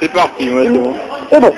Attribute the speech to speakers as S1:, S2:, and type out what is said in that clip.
S1: C'est parti, ouais.
S2: C'est bon.